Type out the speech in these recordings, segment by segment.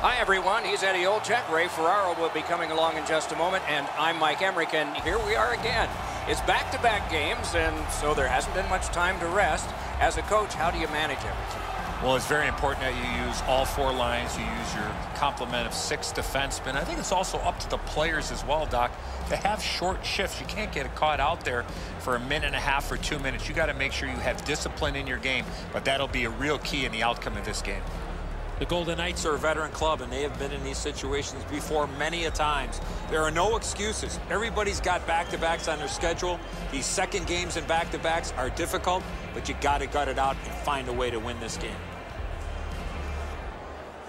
Hi, everyone. He's Eddie Olczyk. Ray Ferraro will be coming along in just a moment, and I'm Mike Emrick, and here we are again. It's back-to-back -back games, and so there hasn't been much time to rest. As a coach, how do you manage everything? Well, it's very important that you use all four lines. You use your complement of six defensemen. I think it's also up to the players as well, Doc, to have short shifts. You can't get a caught out there for a minute and a half or two minutes. You got to make sure you have discipline in your game, but that'll be a real key in the outcome of this game. The Golden Knights are a veteran club, and they have been in these situations before many a times. There are no excuses. Everybody's got back-to-backs on their schedule. These second games and back-to-backs are difficult, but you got to gut it out and find a way to win this game.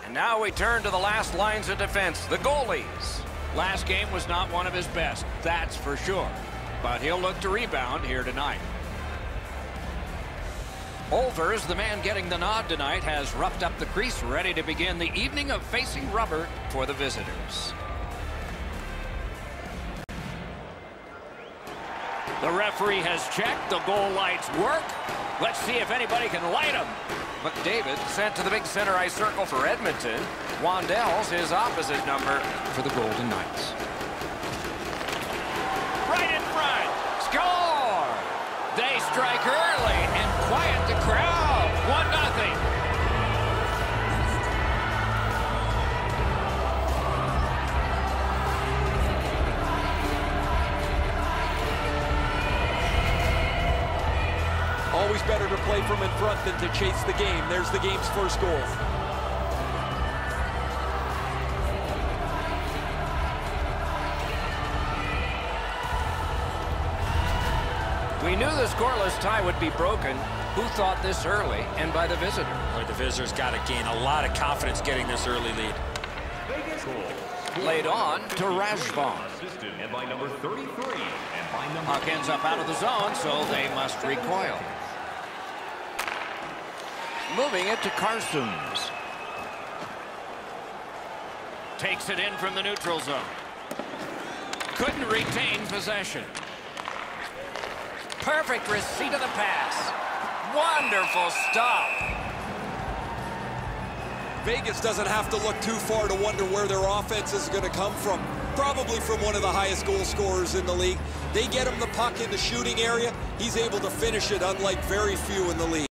And now we turn to the last lines of defense, the goalies. Last game was not one of his best, that's for sure. But he'll look to rebound here tonight. Olvers, the man getting the nod tonight, has roughed up the crease, ready to begin the evening of facing rubber for the visitors. The referee has checked. The goal lights work. Let's see if anybody can light them. McDavid sent to the big center ice circle for Edmonton. Wandell's his opposite number for the Golden Knights. Right in front. Score! They strike early and quiet the crowd. 1 nothing. Always better to play from in front than to chase the game. There's the game's first goal. We knew the scoreless tie would be broken. Who thought this early and by the visitor? Boy, the visitors got to gain a lot of confidence getting this early lead. Laid on to Rashbaum. And by number 33. And by number Puck ends up out of the zone, so they must recoil. Moving it to Carstens. Takes it in from the neutral zone. Couldn't retain possession. Perfect receipt of the pass. Wonderful stop. Vegas doesn't have to look too far to wonder where their offense is going to come from. Probably from one of the highest goal scorers in the league. They get him the puck in the shooting area. He's able to finish it unlike very few in the league.